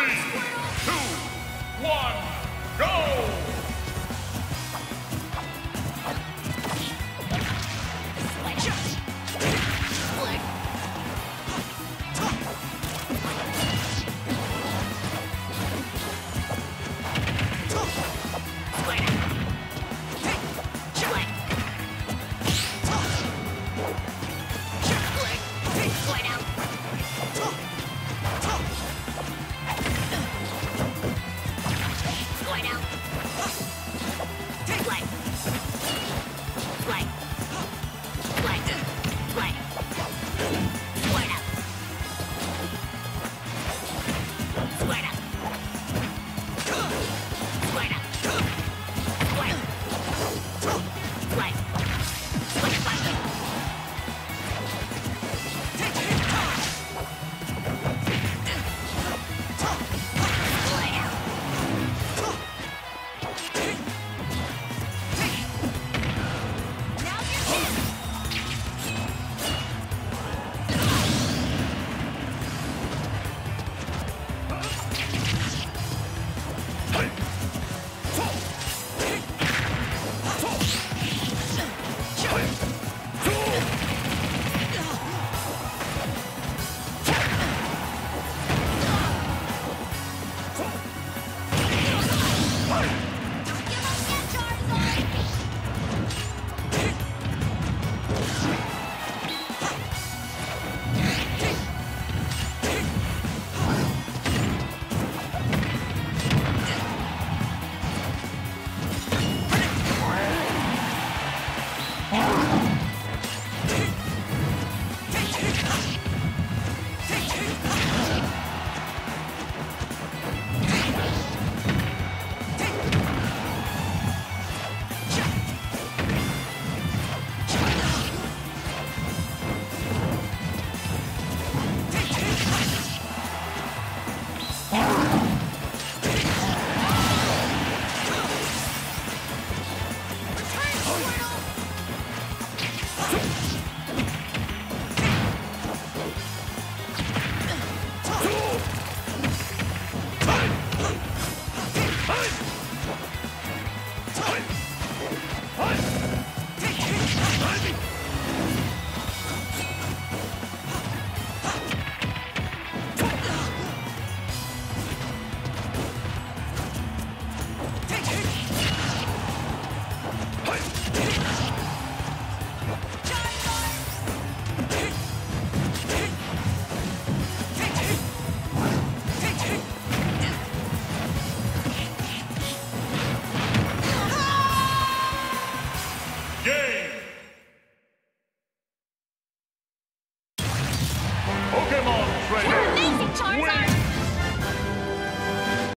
Three, two, one,